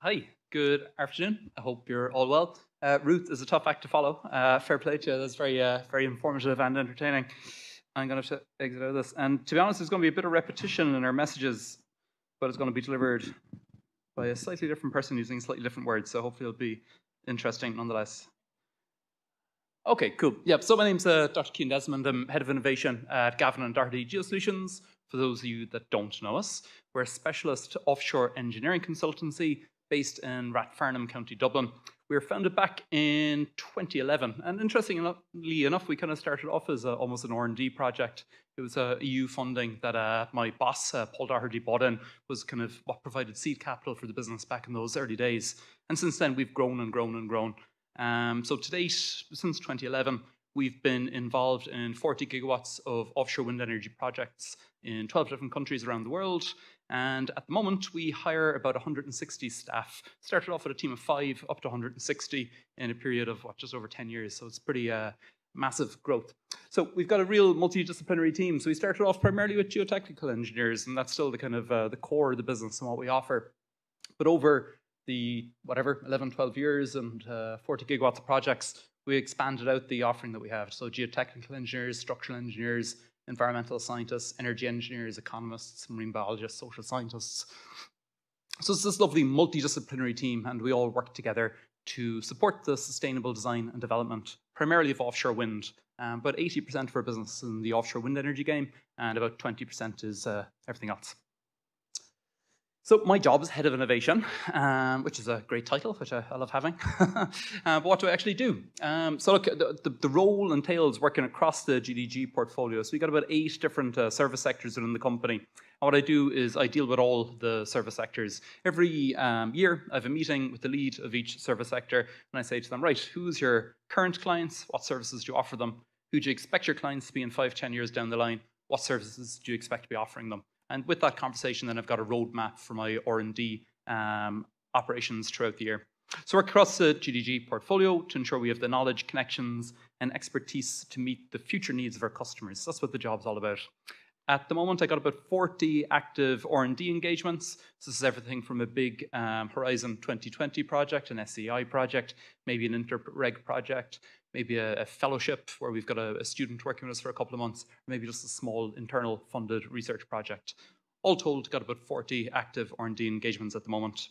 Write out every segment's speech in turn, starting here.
Hi, good afternoon. I hope you're all well. Uh, Ruth is a tough act to follow. Uh, fair play to you. That's very, uh, very informative and entertaining. I'm going to exit out of this. And to be honest, there's going to be a bit of repetition in our messages, but it's going to be delivered by a slightly different person using slightly different words. So hopefully it'll be interesting nonetheless. Okay, cool. Yep. So my name's uh, Dr. Cian Desmond. I'm head of innovation at Gavin and Doherty Geosolutions. For those of you that don't know us, we're a specialist offshore engineering consultancy based in Rathfarnham, County Dublin. We were founded back in 2011, and interestingly enough, we kind of started off as a, almost an R&D project. It was a EU funding that uh, my boss, uh, Paul Doherty, bought in, was kind of what provided seed capital for the business back in those early days. And since then, we've grown and grown and grown. Um, so to date, since 2011, we've been involved in 40 gigawatts of offshore wind energy projects in 12 different countries around the world. And at the moment, we hire about 160 staff. Started off with a team of five, up to 160 in a period of what, just over 10 years. So it's pretty uh, massive growth. So we've got a real multidisciplinary team. So we started off primarily with geotechnical engineers, and that's still the kind of uh, the core of the business and what we offer. But over the whatever 11, 12 years and uh, 40 gigawatts of projects, we expanded out the offering that we have. So geotechnical engineers, structural engineers, environmental scientists, energy engineers, economists, marine biologists, social scientists. So it's this lovely multidisciplinary team, and we all work together to support the sustainable design and development, primarily of offshore wind. Um, but 80% of our business is in the offshore wind energy game, and about 20% is uh, everything else. So my job is head of innovation, um, which is a great title, which I, I love having. uh, but what do I actually do? Um, so look, the, the, the, role entails working across the GDG portfolio. So we've got about eight different uh, service sectors within the company. And what I do is I deal with all the service sectors. Every um, year, I have a meeting with the lead of each service sector, and I say to them, right, who's your current clients? What services do you offer them? Who do you expect your clients to be in five, ten years down the line? What services do you expect to be offering them? And with that conversation, then I've got a roadmap for my R&D um, operations throughout the year. So across the GDG portfolio to ensure we have the knowledge, connections, and expertise to meet the future needs of our customers. That's what the job's all about. At the moment, I got about 40 active R&D engagements. So this is everything from a big um, Horizon 2020 project, an SEAI project, maybe an Interreg project, maybe a, a fellowship where we've got a, a, student working with us for a couple of months, maybe just a small internal funded research project. All told, got about 40 active R&D engagements at the moment.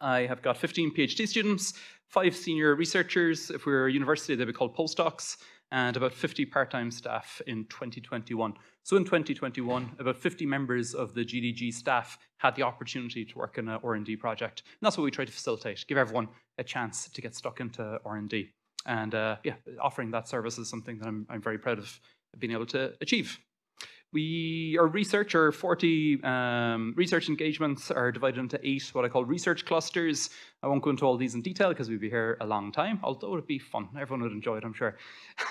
I have got 15 PhD students, five senior researchers. If we were a university, they'd be called postdocs, and about 50 part-time staff in 2021. So in 2021, about 50 members of the GDG staff had the opportunity to work in an R&D project. And that's what we try to facilitate, give everyone a chance to get stuck into R&D. And uh, yeah, offering that service is something that I'm, I'm very proud of being able to achieve. We, our research, our 40 um, research engagements are divided into eight what I call research clusters. I won't go into all these in detail because we'd be here a long time, although it'd be fun. Everyone would enjoy it, I'm sure.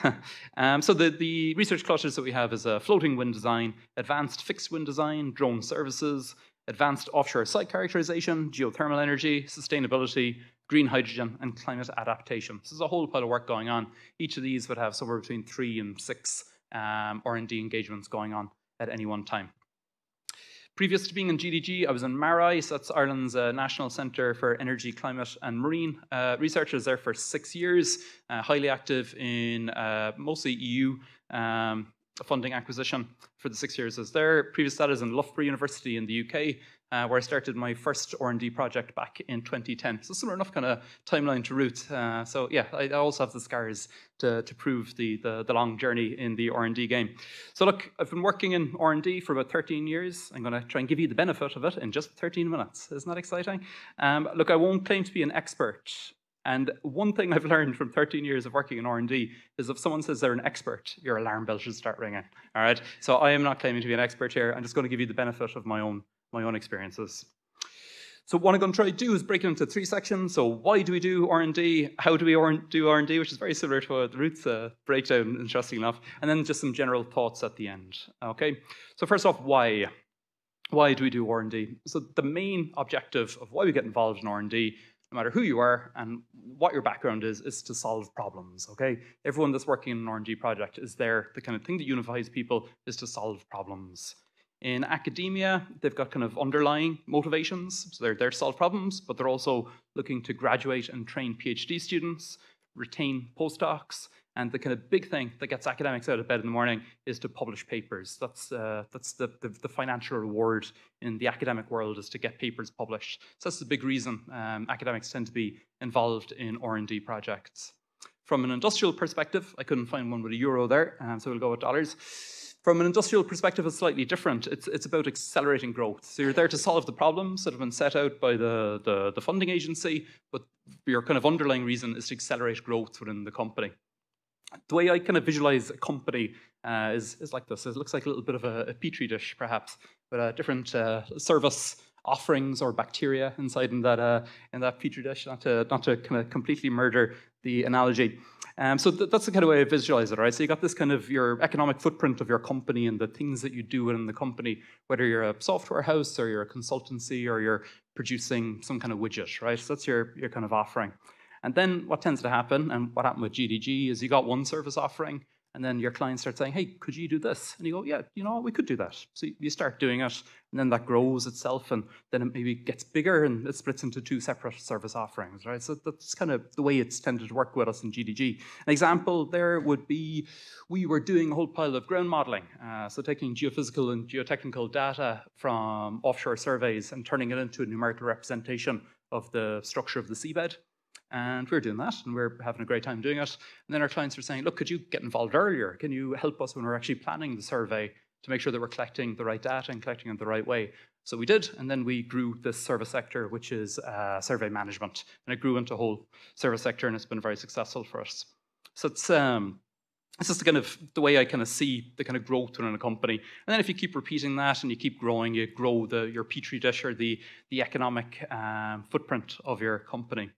um, so the, the research clusters that we have is a floating wind design, advanced fixed wind design, drone services, advanced offshore site characterization, geothermal energy, sustainability, green hydrogen, and climate adaptation. So there's a whole pile of work going on. Each of these would have somewhere between three and six um, R&D engagements going on at any one time. Previous to being in GDG, I was in MaREI, so that's Ireland's uh, National Centre for Energy, Climate and Marine uh, Research. Was there for six years, uh, highly active in uh, mostly EU um, funding acquisition for the six years I was there. Previous that is in Loughborough University in the UK, uh, where I started my first R&D project back in 2010. So similar enough kind of timeline to Ruth. Uh, so yeah, I, I, also have the scars to, to prove the, the, the long journey in the R&D game. So look, I've been working in R&D for about 13 years. I'm going to try and give you the benefit of it in just 13 minutes. Isn't that exciting? Um, look, I won't claim to be an expert and one thing I've learned from 13 years of working in R&D is if someone says they're an expert, your alarm bell should start ringing. All right. So I am not claiming to be an expert here. I'm just going to give you the benefit of my own my own experiences. So what I'm going to try to do is break it into three sections. So why do we do R&D? How do we do R&D? Which is very similar to the Ruth's uh, breakdown, interesting enough. And then just some general thoughts at the end. Okay. So first off, why? Why do we do R&D? So the main objective of why we get involved in R&D no matter who you are and what your background is, is to solve problems, okay? Everyone that's working in an R&D project is there. The kind of thing that unifies people is to solve problems. In academia, they've got kind of underlying motivations. So they're there to solve problems, but they're also looking to graduate and train PhD students, retain postdocs, and the kind of big thing that gets academics out of bed in the morning is to publish papers. That's, uh, that's the, the, the, financial reward in the academic world is to get papers published. So that's the big reason um, academics tend to be involved in R&D projects. From an industrial perspective, I couldn't find one with a euro there, um, so we'll go with dollars. From an industrial perspective, it's slightly different. It's, it's about accelerating growth. So you're there to solve the problems that have been set out by the, the, the funding agency, but your kind of underlying reason is to accelerate growth within the company. The way I kind of visualize a company uh, is, is like this. It looks like a little bit of a, a petri dish, perhaps, with a different uh, service offerings or bacteria inside in that uh, in that petri dish. Not to not to kind of completely murder the analogy. Um, so th that's the kind of way I visualize it, right? So you got this kind of your economic footprint of your company and the things that you do within the company, whether you're a software house or you're a consultancy or you're producing some kind of widget, right? So that's your, your kind of offering. And then what tends to happen, and what happened with GDG, is you got one service offering, and then your client starts saying, hey, could you do this? And you go, yeah, you know, we could do that. So you start doing it, and then that grows itself, and then it maybe gets bigger and it splits into two separate service offerings, right? So that's kind of the way it's tended to work with us in GDG. An example there would be we were doing a whole pile of ground modeling. Uh, so taking geophysical and geotechnical data from offshore surveys and turning it into a numerical representation of the structure of the seabed. And we're doing that and we're having a great time doing it. And then our clients are saying, look, could you get involved earlier? Can you help us when we're actually planning the survey to make sure that we're collecting the right data and collecting it the right way? So we did, and then we grew this service sector, which is uh, survey management. And it grew into a whole service sector and it's been very successful for us. So it's, um, it's just the kind of the way I kind of see the kind of growth within a company. And then if you keep repeating that and you keep growing, you grow the your petri dish or the the economic um, footprint of your company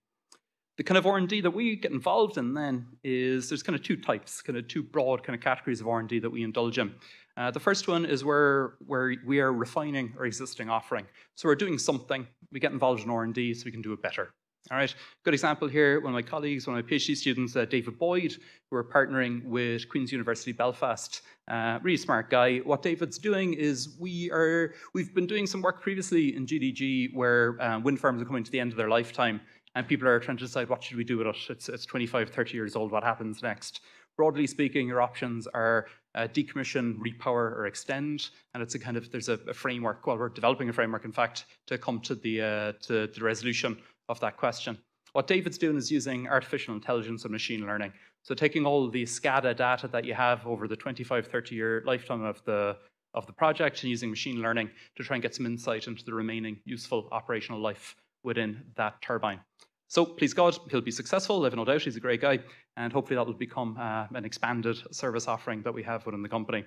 the kind of R&D that we get involved in then is there's kind of two types, kind of two broad kind of categories of R&D that we indulge in. Uh, the first one is where, where we are refining our existing offering. So we're doing something, we get involved in R&D so we can do it better. All right, good example here, one of my colleagues, one of my PhD students, uh, David Boyd, who are partnering with Queen's University Belfast. Uh, really smart guy. What David's doing is we are, we've been doing some work previously in GDG where uh, wind farms are coming to the end of their lifetime and people are trying to decide what should we do with it. It's, it's 25, 30 years old, what happens next? Broadly speaking, your options are uh, decommission, repower, or extend, and it's a kind of, there's a, a, framework, well, we're developing a framework, in fact, to come to the, uh, to the resolution of that question. What David's doing is using artificial intelligence and machine learning. So taking all the SCADA data that you have over the 25, 30 year lifetime of the, of the project and using machine learning to try and get some insight into the remaining useful operational life within that turbine. So please God, he'll be successful, I have no doubt, he's a great guy, and hopefully that will become uh, an expanded service offering that we have within the company.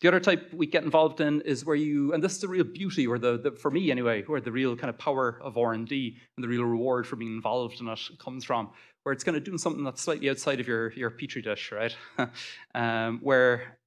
The other type we get involved in is where you, and this is the real beauty, or the, the for me anyway, where the real kind of power of R&D and the real reward for being involved in it comes from, where it's kind of doing something that's slightly outside of your, your petri dish, right? um, where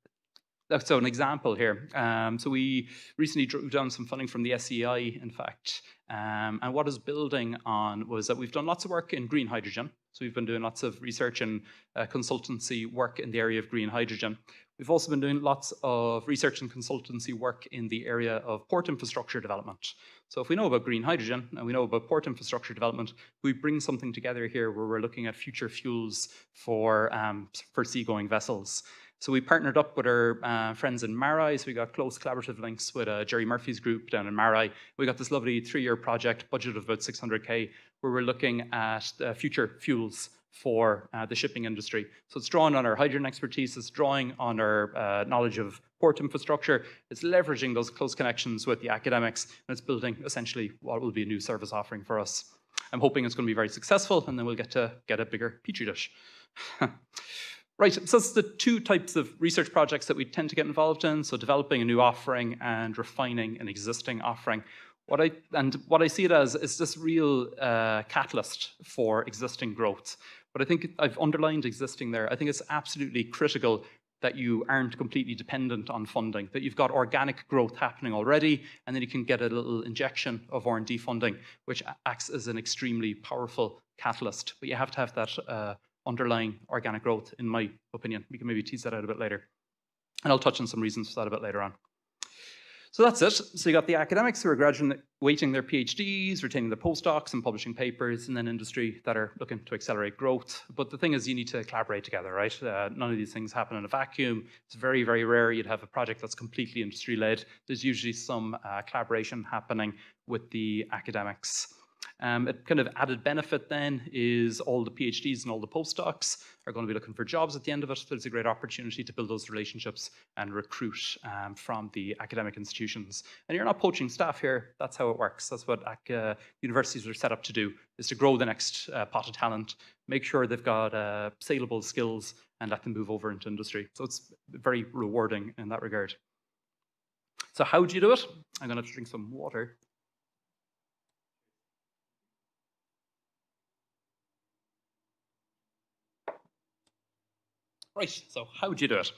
so an example here. Um, so we recently drew down some funding from the SEAI, in fact. Um, and what is building on was that we've done lots of work in green hydrogen. So we've been doing lots of research and uh, consultancy work in the area of green hydrogen. We've also been doing lots of research and consultancy work in the area of port infrastructure development. So if we know about green hydrogen and we know about port infrastructure development, we bring something together here where we're looking at future fuels for, um, for seagoing vessels. So we partnered up with our uh, friends in MaREI. So we got close collaborative links with uh, Jerry Murphy's group down in MaREI. We got this lovely three-year project, budget of about 600k, where we're looking at uh, future fuels for uh, the shipping industry. So it's drawing on our hydrogen expertise, it's drawing on our uh, knowledge of port infrastructure, it's leveraging those close connections with the academics, and it's building essentially what will be a new service offering for us. I'm hoping it's going to be very successful, and then we'll get to get a bigger petri dish. Right, so it's the two types of research projects that we tend to get involved in. So developing a new offering and refining an existing offering. What I and what I see it as is this real uh, catalyst for existing growth. But I think I've underlined existing there. I think it's absolutely critical that you aren't completely dependent on funding, that you've got organic growth happening already, and then you can get a little injection of R&D funding, which acts as an extremely powerful catalyst. But you have to have that uh, underlying organic growth, in my opinion. We can maybe tease that out a bit later. And I'll touch on some reasons for that a bit later on. So that's it. So you got the academics who are graduating waiting their PhDs, retaining their postdocs and publishing papers, and then industry that are looking to accelerate growth. But the thing is, you need to collaborate together, right? Uh, none of these things happen in a vacuum. It's very, very rare you'd have a project that's completely industry-led. There's usually some uh, collaboration happening with the academics. Um, a kind of added benefit then is all the PhDs and all the postdocs are going to be looking for jobs at the end of it. So there's a great opportunity to build those relationships and recruit um, from the academic institutions. And you're not poaching staff here. That's how it works. That's what uh, universities are set up to do, is to grow the next uh, pot of talent, make sure they've got uh, saleable skills and let them move over into industry. So it's very rewarding in that regard. So how do you do it? I'm going to drink some water. Right, so how would you do it?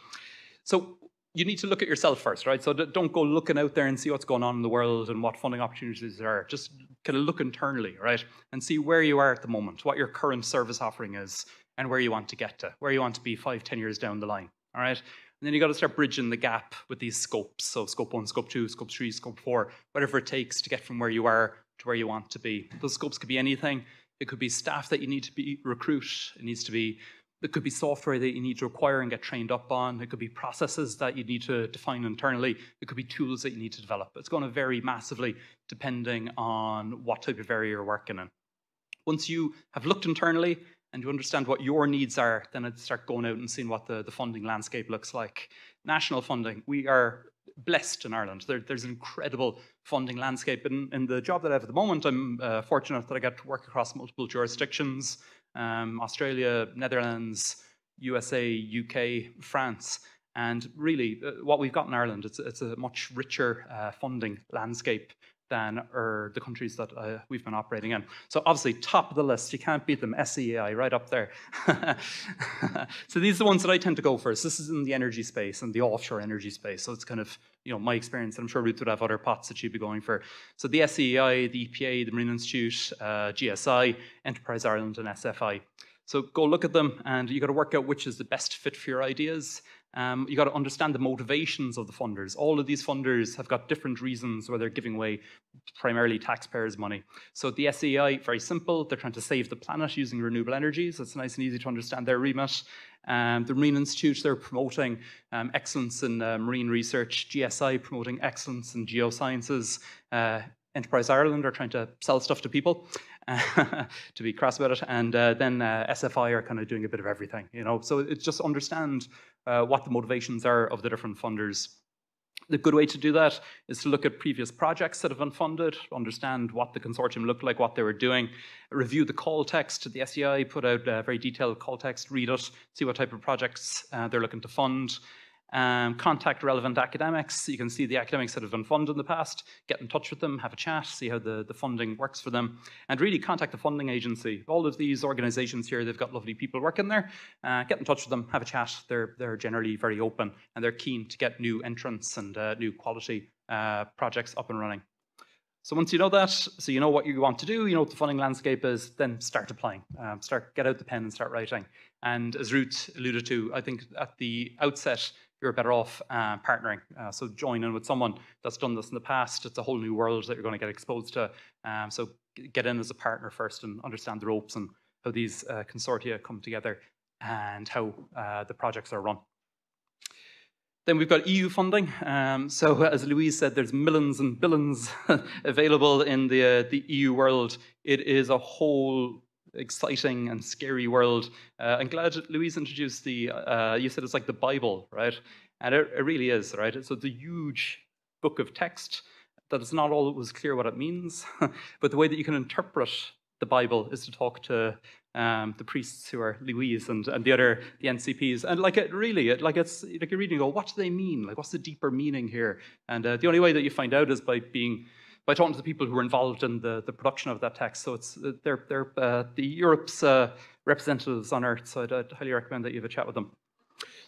So you need to look at yourself first, right? So don't go looking out there and see what's going on in the world and what funding opportunities there are. Just kind of look internally, right? And see where you are at the moment, what your current service offering is, and where you want to get to, where you want to be five, ten years down the line, all right? And then you got to start bridging the gap with these scopes. So scope one, scope two, scope three, scope four, whatever it takes to get from where you are to where you want to be. Those scopes could be anything. It could be staff that you need to be recruit. It needs to be it could be software that you need to acquire and get trained up on. It could be processes that you need to define internally. It could be tools that you need to develop. It's going to vary massively depending on what type of area you're working in. Once you have looked internally and you understand what your needs are, then I'd start going out and seeing what the, the funding landscape looks like. National funding, we are blessed in Ireland. There, there's an incredible funding landscape. In, in the job that I have at the moment, I'm uh, fortunate that I get to work across multiple jurisdictions um, Australia, Netherlands, USA, UK, France. And really, uh, what we've got in Ireland, it's, it's a much richer uh, funding landscape than are the countries that uh, we've been operating in. So obviously, top of the list, you can't beat them, SEAI, right up there. so these are the ones that I tend to go for. So this is in the energy space and the offshore energy space. So it's kind of, you know, my experience, and I'm sure Ruth would have other pots that she'd be going for. So the SEAI, the EPA, the Marine Institute, uh, GSI, Enterprise Ireland, and SFI. So go look at them, and you got to work out which is the best fit for your ideas. Um, you got to understand the motivations of the funders. All of these funders have got different reasons why they're giving away primarily taxpayers' money. So the SEAI, very simple, they're trying to save the planet using renewable energies. It's nice and easy to understand their remit. Um, the Marine Institute, they're promoting um, excellence in uh, marine research. GSI promoting excellence in geosciences. Uh, Enterprise Ireland are trying to sell stuff to people, to be crass about it, and uh, then uh, SFI are kind of doing a bit of everything, you know. So it's just understand uh, what the motivations are of the different funders. The good way to do that is to look at previous projects that have been funded, understand what the consortium looked like, what they were doing, review the call text. The SEAI put out a very detailed call text, read it, see what type of projects uh, they're looking to fund, um, contact relevant academics. You can see the academics that have been funded in the past, get in touch with them, have a chat, see how the, the funding works for them, and really contact the funding agency. All of these organizations here, they've got lovely people working there. Uh, get in touch with them, have a chat. They're, they're generally very open and they're keen to get new entrants and uh, new quality uh, projects up and running. So once you know that, so you know what you want to do, you know what the funding landscape is, then start applying. Um, start, get out the pen and start writing. And as Ruth alluded to, I think at the outset, you're better off uh, partnering. Uh, so join in with someone that's done this in the past. It's a whole new world that you're going to get exposed to. Um, so get in as a partner first and understand the ropes and how these uh, consortia come together and how uh, the projects are run. Then we've got EU funding. Um, so as Louise said, there's millions and billions available in the, uh, the EU world. It is a whole exciting and scary world. Uh, I'm glad Louise introduced the, uh, you said it's like the Bible, right? And it, it really is, right? It's a huge book of text that is not always clear what it means, but the way that you can interpret the Bible is to talk to um, the priests who are Louise and, and the other the NCPs, and like it really, it, like it's like you're reading, go, what do they mean? Like, what's the deeper meaning here? And uh, the only way that you find out is by being by talking to the people who were involved in the, the production of that text. So it's they're, they're uh, the Europe's uh, representatives on Earth, so I'd, I'd, highly recommend that you have a chat with them.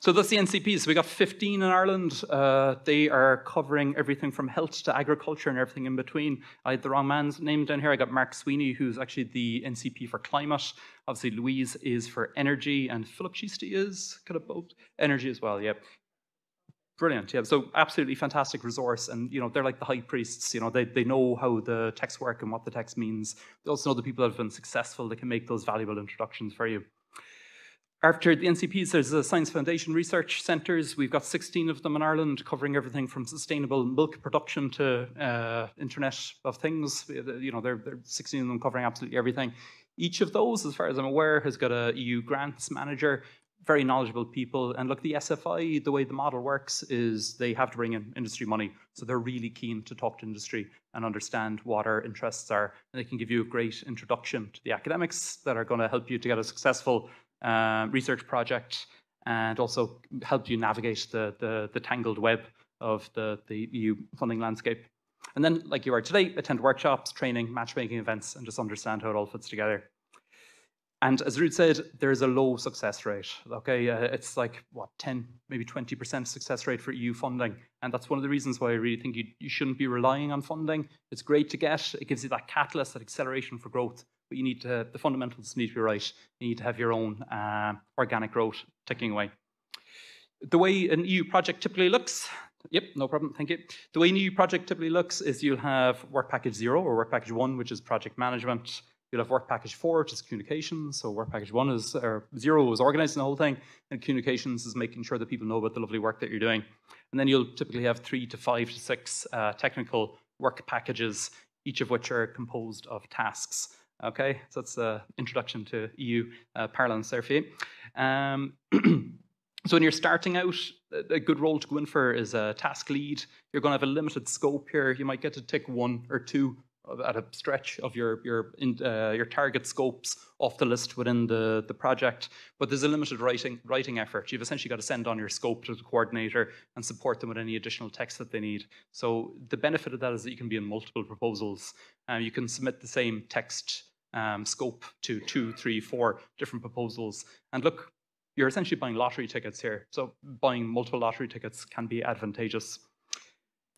So that's the NCPs. So we got 15 in Ireland. Uh, they are covering everything from health to agriculture and everything in between. I had the wrong man's name down here. I got Mark Sweeney, who's actually the NCP for climate. Obviously, Louise is for energy, and Philip Cheesty is kind of both energy as well. Yep. Brilliant, yeah. So absolutely fantastic resource, and you know they're like the high priests. You know they they know how the text work and what the text means. They also know the people that have been successful. They can make those valuable introductions for you. After the NCPs, there's the Science Foundation Research Centres. We've got 16 of them in Ireland, covering everything from sustainable milk production to uh, Internet of Things. You know, they're, they're 16 of them covering absolutely everything. Each of those, as far as I'm aware, has got a EU grants manager very knowledgeable people. And look, the SFI, the way the model works is they have to bring in industry money. So they're really keen to talk to industry and understand what our interests are. And they can give you a great introduction to the academics that are going to help you to get a successful uh, research project and also help you navigate the, the, the tangled web of the, the EU funding landscape. And then, like you are today, attend workshops, training, matchmaking events, and just understand how it all fits together. And as Ruth said, there is a low success rate. Okay, uh, it's like what 10, maybe 20% success rate for EU funding, and that's one of the reasons why I really think you, you shouldn't be relying on funding. It's great to get; it gives you that catalyst, that acceleration for growth. But you need to the fundamentals need to be right. You need to have your own uh, organic growth ticking away. The way an EU project typically looks. Yep, no problem. Thank you. The way an EU project typically looks is you'll have work package zero or work package one, which is project management. You'll have work package four, which is communications. So work package one is, or zero is organizing the whole thing, and communications is making sure that people know about the lovely work that you're doing. And then you'll typically have three to five to six uh, technical work packages, each of which are composed of tasks. Okay, so that's the introduction to EU uh, parlance there. Um, so when you're starting out, a good role to go in for is a task lead. You're going to have a limited scope here. You might get to tick one or two at a stretch of your your uh, your target scopes off the list within the the project, but there's a limited writing writing effort. You've essentially got to send on your scope to the coordinator and support them with any additional text that they need. So the benefit of that is that you can be in multiple proposals. Um, you can submit the same text um, scope to two, three, four different proposals, and look. You're essentially buying lottery tickets here. So buying multiple lottery tickets can be advantageous.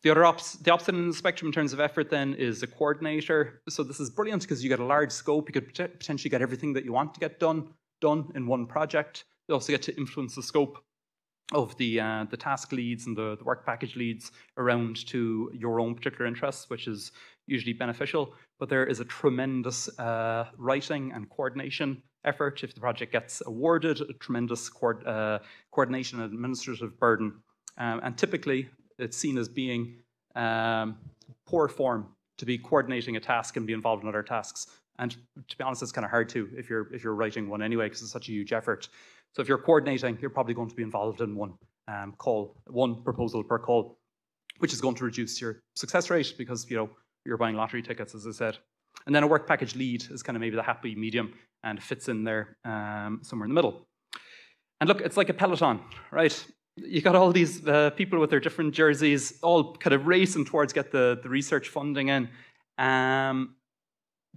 The other ops, the opposite end of the spectrum in terms of effort then is a coordinator. So this is brilliant because you get a large scope. You could potentially get everything that you want to get done done in one project. You also get to influence the scope of the uh, the task leads and the, the work package leads around to your own particular interests, which is usually beneficial. But there is a tremendous uh, writing and coordination effort if the project gets awarded, a tremendous co uh, coordination and administrative burden. Um, and typically, it's seen as being um, poor form to be coordinating a task and be involved in other tasks. And to be honest, it's kind of hard to if you're if you're writing one anyway because it's such a huge effort. So if you're coordinating, you're probably going to be involved in one um, call, one proposal per call, which is going to reduce your success rate because you know you're buying lottery tickets, as I said. And then a work package lead is kind of maybe the happy medium and fits in there um, somewhere in the middle. And look, it's like a peloton, right? You got all these uh, people with their different jerseys, all kind of racing towards get the, the research funding in. Um,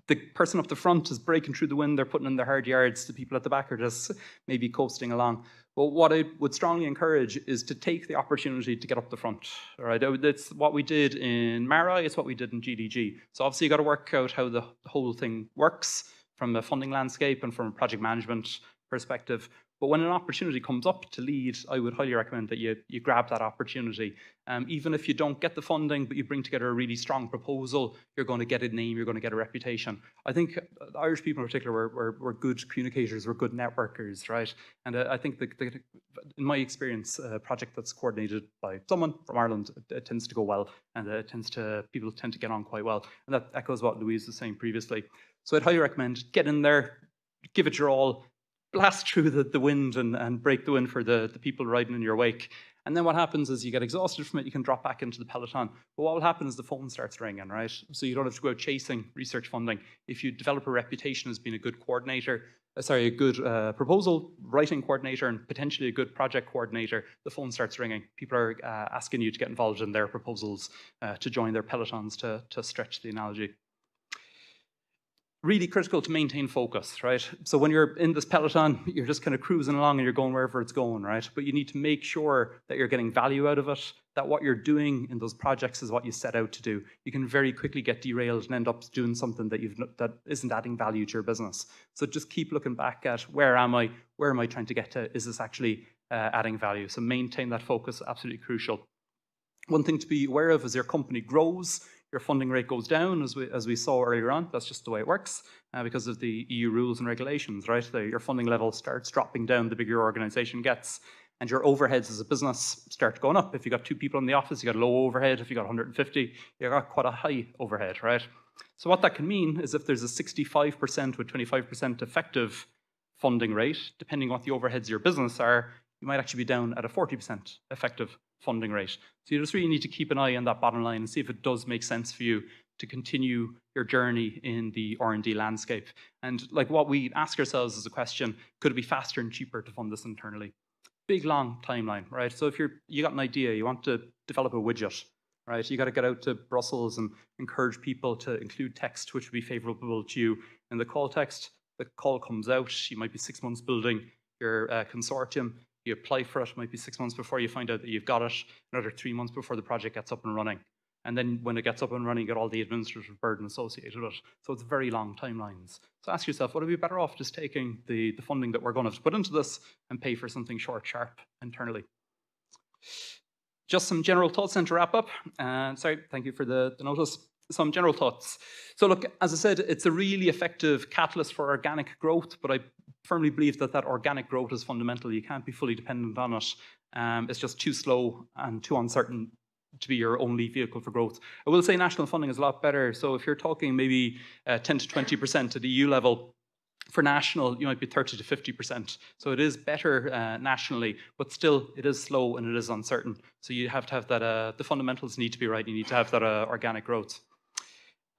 the person up the front is breaking through the wind, they're putting in their hard yards. The people at the back are just maybe coasting along. But what I would strongly encourage is to take the opportunity to get up the front. All right, that's what we did in MaREI, it's what we did in GDG. So obviously you got to work out how the whole thing works from a funding landscape and from a project management perspective. But when an opportunity comes up to lead, I would highly recommend that you, you grab that opportunity. Um, even if you don't get the funding, but you bring together a really strong proposal, you're going to get a name, you're going to get a reputation. I think uh, Irish people in particular were, were, were good communicators, were good networkers, right? And uh, I think, the, the, in my experience, a project that's coordinated by someone from Ireland, it, it tends to go well, and it tends to people tend to get on quite well. And that echoes what Louise was saying previously. So I'd highly recommend get in there, give it your all, blast through the, the wind and, and break the wind for the, the people riding in your wake. And then what happens is you get exhausted from it, you can drop back into the peloton. But what will happen is the phone starts ringing, right? So you don't have to go chasing research funding. If you develop a reputation as being a good coordinator, uh, sorry, a good uh, proposal writing coordinator and potentially a good project coordinator, the phone starts ringing. People are uh, asking you to get involved in their proposals, uh, to join their pelotons, to, to stretch the analogy really critical to maintain focus, right? So when you're in this peloton, you're just kind of cruising along and you're going wherever it's going, right? But you need to make sure that you're getting value out of it, that what you're doing in those projects is what you set out to do. You can very quickly get derailed and end up doing something that you've that isn't adding value to your business. So just keep looking back at where am I? Where am I trying to get to? Is this actually uh, adding value. So maintain that focus, absolutely crucial. One thing to be aware of as your company grows, your funding rate goes down, as we, as we saw earlier on. That's just the way it works uh, because of the EU rules and regulations, right? Your funding level starts dropping down the bigger your organization gets. And your overheads as a business start going up. If you've got two people in the office, you've got a low overhead. If you've got 150, you've got quite a high overhead, right? So what that can mean is if there's a 65% with 25% effective funding rate, depending on what the overheads of your business are, you might actually be down at a 40% effective funding rate. So you just really need to keep an eye on that bottom line and see if it does make sense for you to continue your journey in the R&D landscape. And like what we ask ourselves as a question, could it be faster and cheaper to fund this internally? Big long timeline, right? So if you're you got an idea, you want to develop a widget, right? You got to get out to Brussels and encourage people to include text which would be favorable to you in the call text. The call comes out, you might be six months building your uh, consortium, you apply for it, might be six months before you find out that you've got it, another three months before the project gets up and running. And then when it gets up and running, you get all the administrative burden associated with it. So it's very long timelines. So ask yourself, would it be better off just taking the, the funding that we're going to put into this and pay for something short, sharp internally? Just some general thoughts then to wrap up. Uh, sorry, thank you for the, the notice. Some general thoughts. So look, as I said, it's a really effective catalyst for organic growth, but I firmly believe that that organic growth is fundamental. You can't be fully dependent on it. Um, it's just too slow and too uncertain to be your only vehicle for growth. I will say national funding is a lot better. So if you're talking maybe uh, 10 to 20% at the EU level, for national, you might be 30 to 50%. So it is better uh, nationally, but still it is slow and it is uncertain. So you have to have that, uh, the fundamentals need to be right. You need to have that uh, organic growth.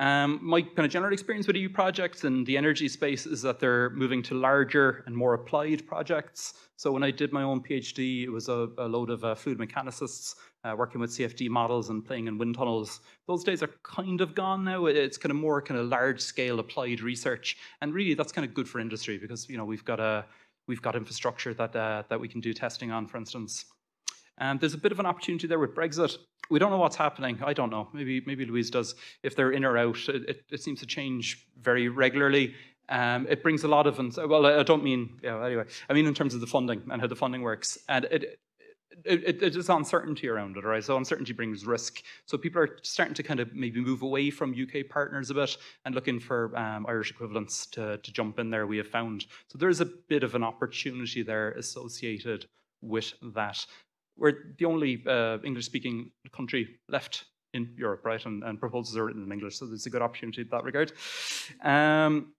Um, my kind of general experience with EU projects in the energy space is that they're moving to larger and more applied projects. So when I did my own PhD, it was a, a load of uh, fluid mechanicists uh, working with CFD models and playing in wind tunnels. Those days are kind of gone now. It's kind of more kind of large scale applied research, and really that's kind of good for industry because you know we've got a we've got infrastructure that uh, that we can do testing on, for instance. And there's a bit of an opportunity there with Brexit. We don't know what's happening. I don't know. Maybe maybe Louise does. If they're in or out, it, it, it seems to change very regularly. Um, it brings a lot of, well, I don't mean, yeah, anyway, I mean in terms of the funding and how the funding works. And it, it, it, it is uncertainty around it, right? So uncertainty brings risk. So people are starting to kind of maybe move away from UK partners a bit and looking for um, Irish equivalents to, to jump in there, we have found. So there's a bit of an opportunity there associated with that. We're the only uh, English-speaking country left in Europe, right? And, and, proposals are written in English, so there's a good opportunity in that regard. Um,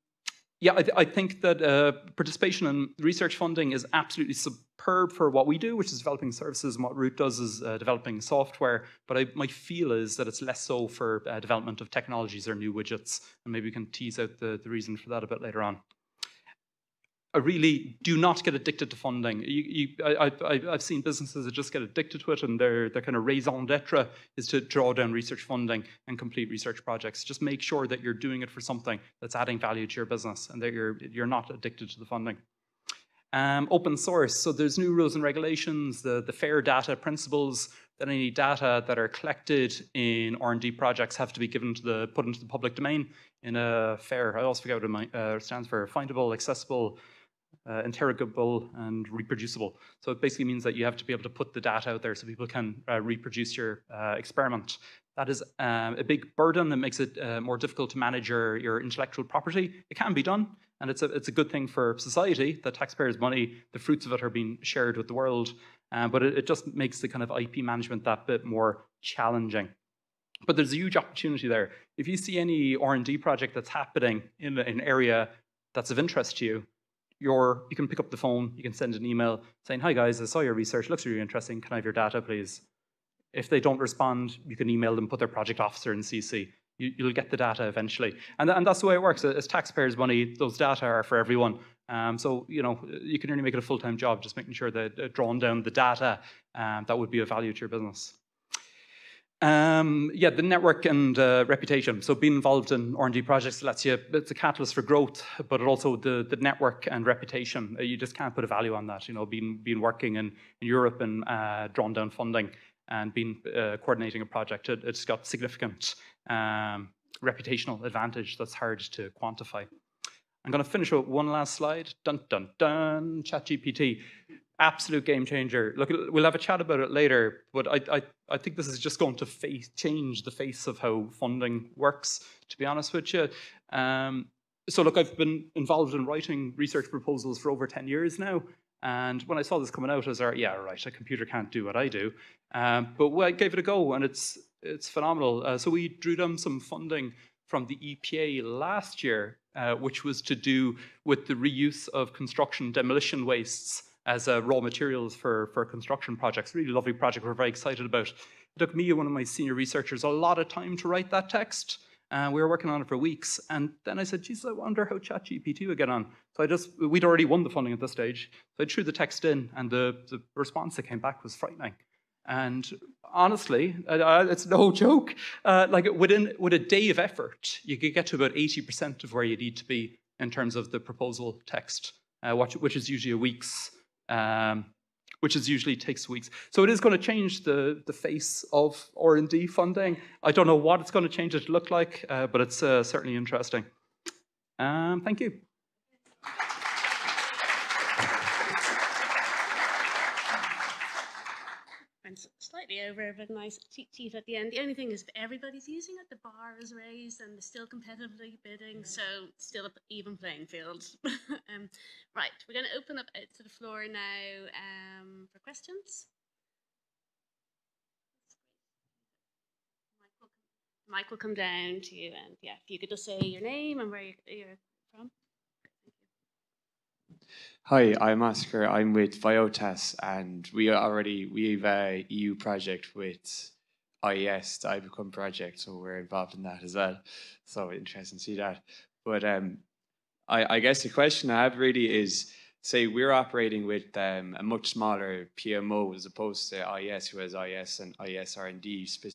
yeah, I, th I, think that uh, participation in research funding is absolutely superb for what we do, which is developing services, and what Ruth does is uh, developing software. But I, my feel is that it's less so for uh, development of technologies or new widgets, and maybe we can tease out the, the reason for that a bit later on. Really do not get addicted to funding. You, you, I, have seen businesses that just get addicted to it, and their, their kind of raison d'etre is to draw down research funding and complete research projects. Just make sure that you're doing it for something that's adding value to your business and that you're, you're not addicted to the funding. Um, open source, so there's new rules and regulations, the, the FAIR data principles, that any data that are collected in R&D projects have to be given to the, put into the public domain in a FAIR, I also forget what it uh, stands for, findable, accessible, uh, interrogable and reproducible. So it basically means that you have to be able to put the data out there so people can uh, reproduce your uh, experiment. That is uh, a big burden that makes it uh, more difficult to manage your, your intellectual property. It can be done, and it's a, it's a good thing for society. The taxpayers' money, the fruits of it are being shared with the world, uh, but it, it just makes the kind of IP management that bit more challenging. But there's a huge opportunity there. If you see any R&D project that's happening in an area that's of interest to you, your, you can pick up the phone, you can send an email saying, hi guys, I saw your research, looks really interesting, can I have your data please? If they don't respond, you can email them, put their project officer in CC. You, will get the data eventually. And, and that's the way it works. As taxpayers' money, those data are for everyone. Um, so, you know, you can only make it a full-time job just making sure that uh, drawing down the data um, that would be of value to your business. Um, yeah, the network and uh, reputation. So being involved in R&D projects lets you, it's a catalyst for growth, but also the, the network and reputation. Uh, you just can't put a value on that. You know, being, being working in, in Europe and uh, drawn down funding and being uh, coordinating a project, it, has got significant um, reputational advantage that's hard to quantify. I'm going to finish with one last slide. Dun, dun, dun, ChatGPT absolute game changer. Look, we'll have a chat about it later, but I, I, I think this is just going to face, change the face of how funding works, to be honest with you. Um, so look, I've been involved in writing research proposals for over 10 years now. And when I saw this coming out, I was like, yeah, right, a computer can't do what I do. Um, but I gave it a go, and it's it's phenomenal. Uh, so we drew down some funding from the EPA last year, uh, which was to do with the reuse of construction demolition wastes as uh, raw materials for, for construction projects. Really lovely project we're very excited about. It took me, and one of my senior researchers, a lot of time to write that text. Uh, we were working on it for weeks, and then I said, "Jesus, I wonder how ChatGPT would get on." So I just, we'd already won the funding at this stage, so I threw the text in, and the, the response that came back was frightening. And honestly, uh, it's no joke. Uh, like within with a day of effort, you could get to about 80% of where you need to be in terms of the proposal text, uh, which is usually a week's, um, which is usually takes weeks. So it is going to change the the face of R&D funding. I don't know what it's going to change it to look like, uh, but it's uh, certainly interesting. Um, thank you. Slightly over, but nice cheap cheap at the end. The only thing is if everybody's using it, the bar is raised and they're still competitively bidding, so still an even playing field. um, right, we're going to open up to the floor now um, for questions. Mike will come down to you, and yeah, if you could just say your name and where you're from. Hi, I'm Oscar. I'm with Viotas, and we are already we have a EU project with IES, the iBecome project, so we're involved in that as well. So interesting to see that. But um, I, I guess the question I have really is, say we're operating with um, a much smaller PMO as opposed to IES, who has IES and IES R&D